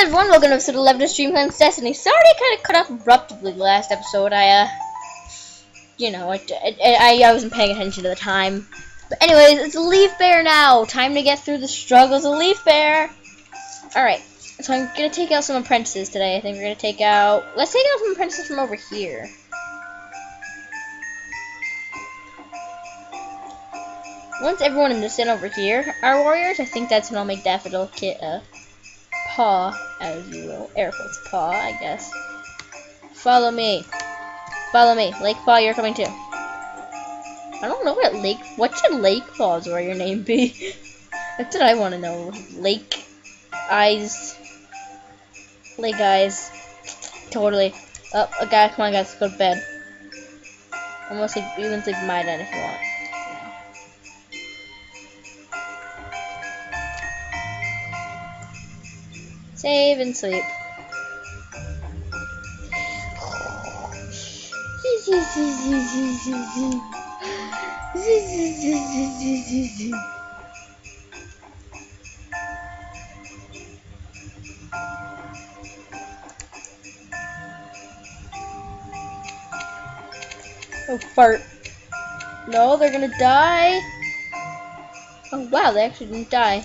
everyone, welcome to episode 11 of StreamClan's Destiny. Sorry I kind of cut off abruptly last episode. I, uh, you know, I, I, I wasn't paying attention to the time. But anyways, it's Leaf-bare now. Time to get through the struggles of Leaf-bare. Alright, so I'm going to take out some apprentices today. I think we're going to take out, let's take out some apprentices from over here. Once everyone in this in over here are warriors, I think that's when I'll make Daffodil Kit, uh, paw, as you will. Air quotes, paw, I guess. Follow me. Follow me. Lake Paw, you're coming too. I don't know what Lake, what should Lake Paw's or your name be? That's what I want to know. Lake Eyes. Lake Eyes. Totally. Oh, a guy, come on guys, go to bed. Almost like, even sleep my den if you want. Save and sleep. Oh, fart. No, they're gonna die. Oh, wow, they actually didn't die.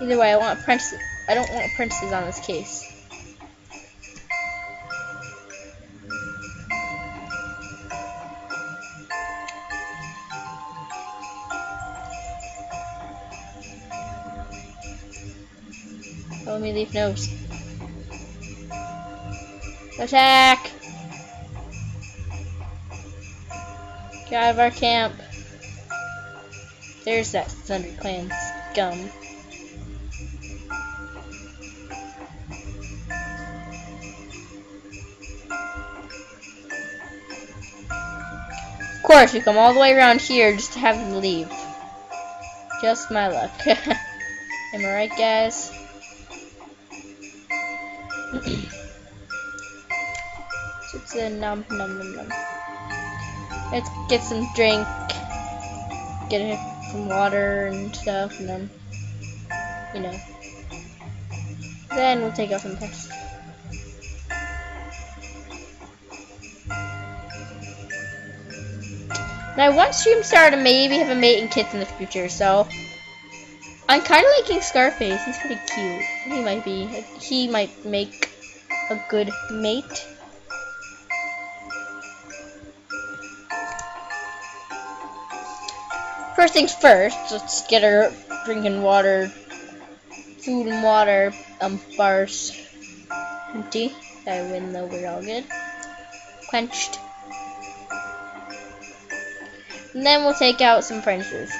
Either way, I want apprentices. I don't want apprentices on this case. Oh, Follow me, leaf nose. Attack! Get out of our camp. There's that Thunder Clan scum. Course, we come all the way around here just to have them leave. Just my luck. Am I right, guys? it's a num num num num. Let's get some drink. Get some water and stuff, and then, you know. Then we'll take out some pets. Now, once Stream Star to maybe have a mate and kids in the future, so I'm kind of liking Scarface. He's pretty cute. He might be. He might make a good mate. First things first, let's get our drinking water, food and water, um, bars empty. I win though, we're all good. Quenched. And then we'll take out some princes.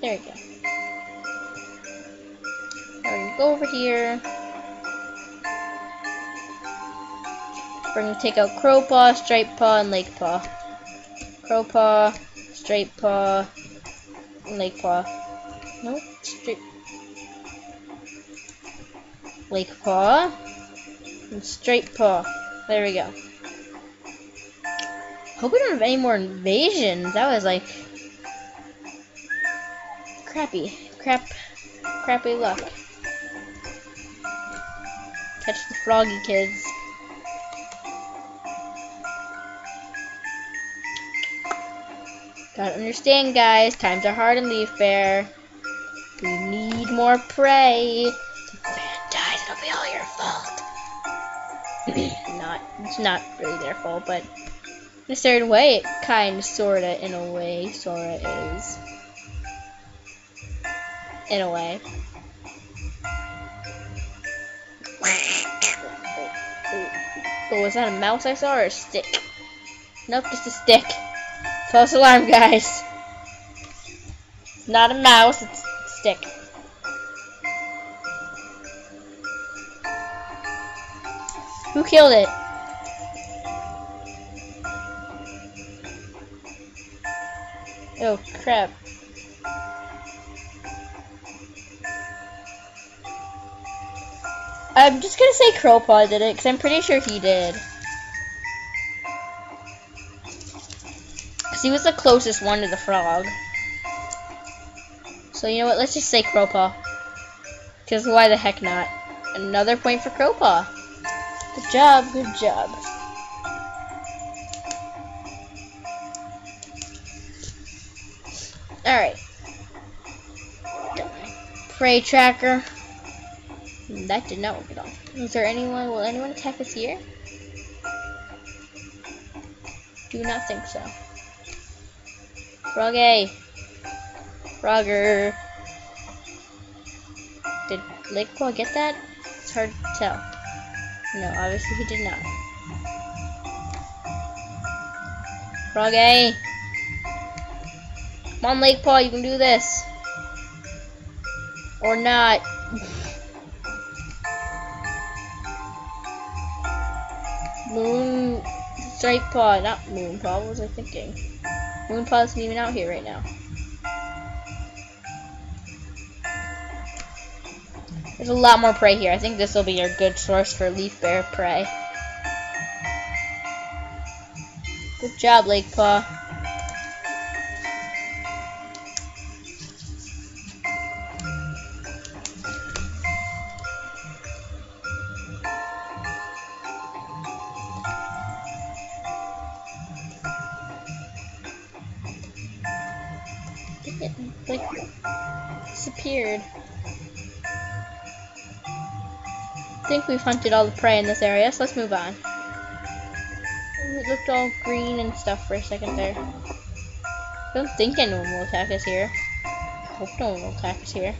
There we go. Now we're gonna go over here. We're gonna take out Crowpaw, Stripe Paw, and Lake Paw. Crowpaw, Stripe Paw, Lake Paw. No, Stripe. Lake Paw and Straight Paw. There we go. Hope we don't have any more invasions. That was like crappy, crap, crappy luck. Catch the froggy kids. Gotta understand, guys. Times are hard in Leaf-bare. We need more prey. It's not really their fault, but in a certain way, it kind of, sorta, in a way, sorta is. In a way. Oh, was that a mouse I saw or a stick? Nope, just a stick. False alarm, guys. It's not a mouse, it's a stick. Who killed it? Oh, crap. I'm just gonna say Crowpaw did it, because I'm pretty sure he did. Because he was the closest one to the frog. So you know what? Let's just say Crowpaw. Because why the heck not? Another point for Crowpaw. Good job, good job. Alright. Prey tracker. That did not work at all. Is there anyone, will anyone attack us here? Do not think so. Froggy. Frogger. Did Lakepaw get that? It's hard to tell. No, obviously he did not. Froggy. Come on, Lakepaw, you can do this. Or not. Moon Stripe Paw, not Moon Paw, what was I thinking? Moon Paw isn't even out here right now. There's a lot more prey here. I think this will be a good source for leaf-bare prey. Good job, Lake Paw. I think we've hunted all the prey in this area, so let's move on. It looked all green and stuff for a second there. I don't think anyone will attack us here. I hope no one will attack us here.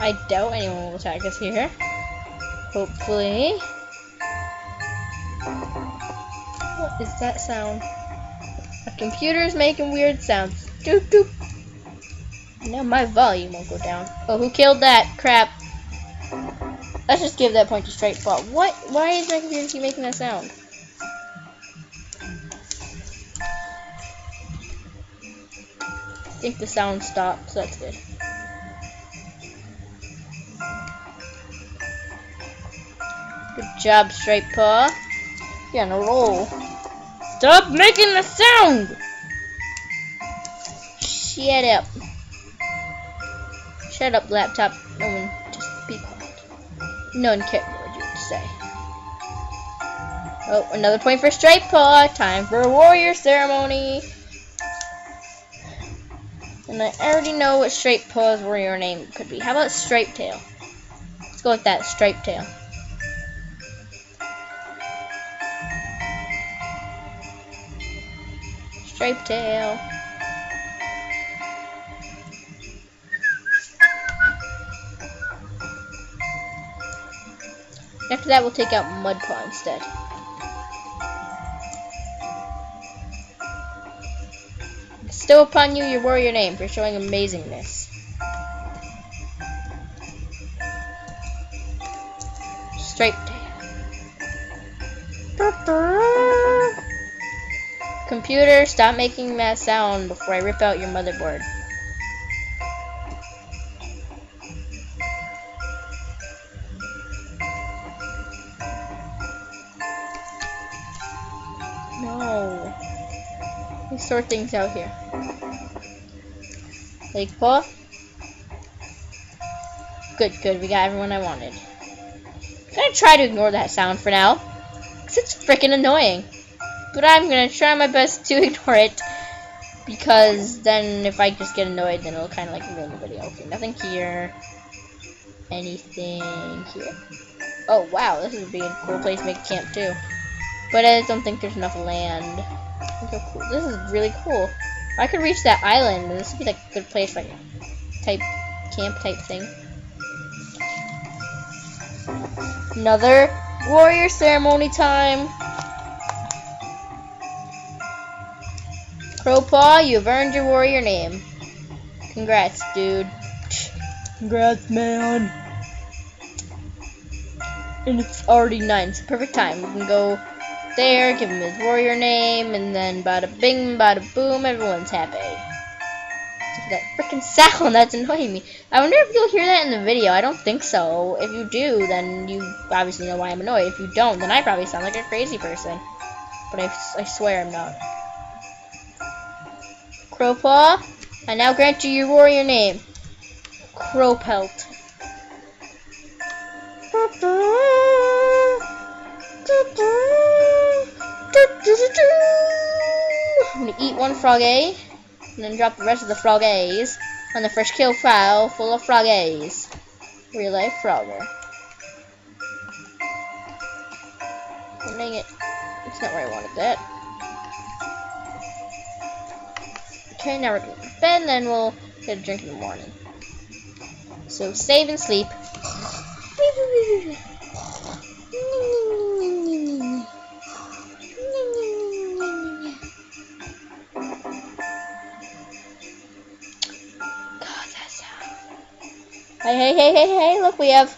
I doubt anyone will attack us here. Hopefully. What is that sound? A computer's making weird sounds. Doop doop. Now my volume will go down. Oh, who killed that? Crap. Let's just give that point to Straight Paw. What? Why is my computer keep making that sound? I think the sound stopped, so that's good. Good job, Straight Paw. You're on a roll. Stop making the sound! Shut up. Shut up, laptop. No No one cares what you say. Oh, another point for Straight Paw. Time for a warrior ceremony. And I already know what Straight Paw's warrior name could be. How about Stripe Tail? Let's go with that, Stripe Tail. Stripe Tail. That, we'll take out Mudpaw instead. Still upon you your warrior name for showing amazingness. Striped. Computer, stop making that sound before I rip out your motherboard. Sort things out here. Lake Paw. Good, good. We got everyone I wanted. I'm gonna try to ignore that sound for now. Because it's freaking annoying. But I'm gonna try my best to ignore it. Because then if I just get annoyed, then it'll kind of like ruin the video. Okay, nothing here. Anything here. Oh, wow. This would be a cool place to make camp, too. But I don't think there's enough land. Look how cool. This is really cool. I could reach that island, this would be like a good place, like type camp type thing. Another warrior ceremony time. Crowpaw, you've earned your warrior name. Congrats, dude. Congrats, man. And it's already nine. It's perfect time. We can go there, give him his warrior name, and then bada bing, bada boom, everyone's happy. That freaking sound, that's annoying me. I wonder if you'll hear that in the video. I don't think so. If you do, then you obviously know why I'm annoyed. If you don't, then I probably sound like a crazy person. But I, I swear I'm not. Crowpaw, I now grant you your warrior name. Crowpelt. I'm gonna eat one frog A, and then drop the rest of the frog A's on the fresh kill pile full of frog A's. Real life frogger. Dang it. It's not where I wanted that. Okay, now we're going to bed, and then we'll get a drink in the morning. So save and sleep. Hey, hey, hey, hey, hey, look, we have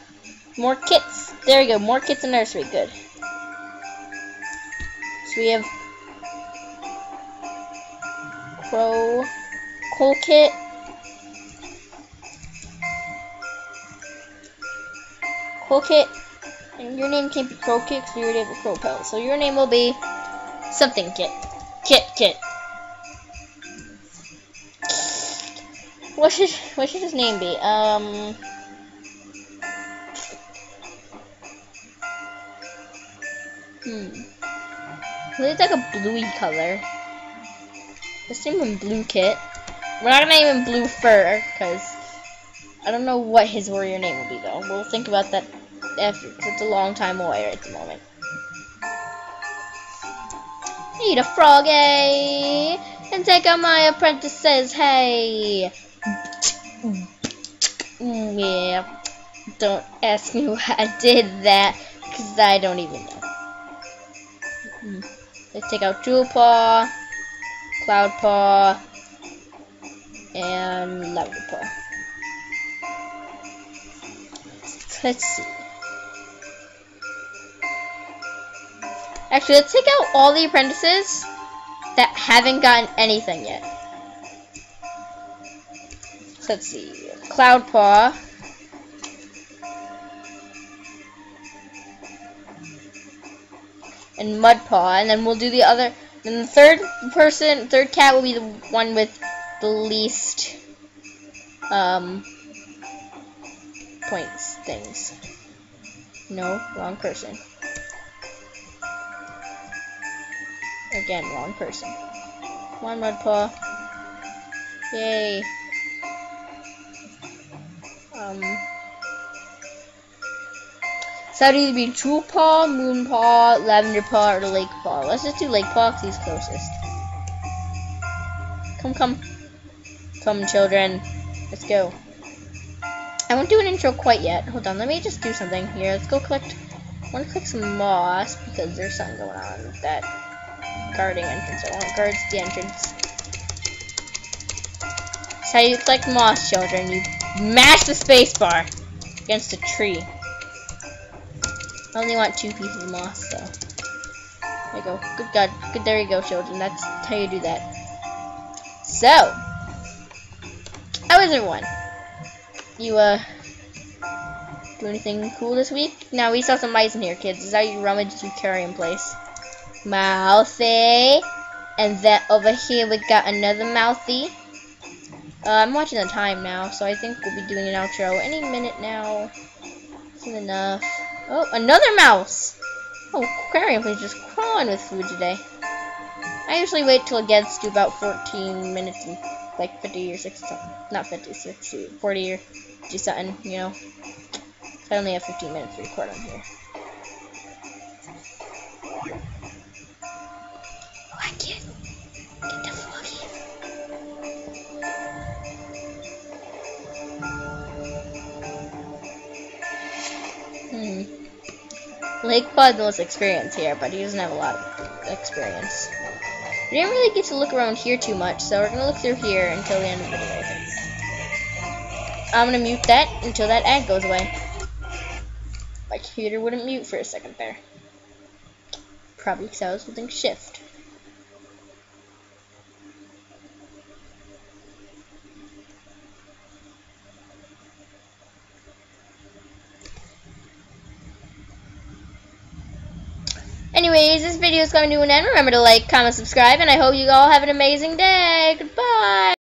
more kits. There we go, more kits in nursery, good. So we have Crow, Coal Kit, Coal Kit, and your name can't be Crow Kit because you already have a Crow Pelt. So your name will be something Kit. Kit, Kit. What should what should his name be? Um. Hmm. It's like a bluey color. Let's name him Blue Kit. We're not gonna name him Blue Fur because I don't know what his warrior name will be though. We'll think about that after it's a long time away at the moment. Eat a froggy and take out my apprentices. Hey. Mm, yeah. Don't ask me why I did that, because I don't even know. Mm. Let's take out Jewel Paw, Cloud Paw, and Lavender Paw. Let's see. Actually, let's take out all the apprentices that haven't gotten anything yet. Let's see. Cloud Paw. And Mudpaw, and then we'll do the other. And the third person, third cat will be the one with the least um, points things. No, wrong person. Again, wrong person. One Mudpaw. Yay. So it'd either be Jewel Paw, Moon Paw, Lavender Paw, or Lake Paw. Let's just do Lake Paw because he's closest. Come, come. Come, children. Let's go. I won't do an intro quite yet. Hold on, let me just do something here. Let's go collect... I want to collect some moss because there's something going on with that guarding entrance. I want to guard the entrance. That's how you collect moss, children. You Mash the spacebar against a tree. I only want two pieces of moss, so. There you go. Good God. Good, there you go, children. That's how you do that. So. How is everyone? You, uh, do anything cool this week? Now, we saw some mice in here, kids. Is that you rummaged through carrying place? Mouthy. And then over here we got another mouthy. Uh, I'm watching the time now, so I think we'll be doing an outro any minute now. Soon enough. Oh, another mouse! Oh, aquarium is just crawling with food today. I usually wait till it gets to about 14 minutes and like 50 or 60 something. Not 50, 60, 40 or 50 something, you know. I only have 15 minutes to record on here. Lake Bud knows experience here, but he doesn't have a lot of experience. We didn't really get to look around here too much, so we're going to look through here until the end of the video, I'm going to mute that until that ad goes away. My computer wouldn't mute for a second there. Probably because I was holding shift. anyways, this video is coming to an end. Remember to like, comment, subscribe, and I hope you all have an amazing day. Goodbye.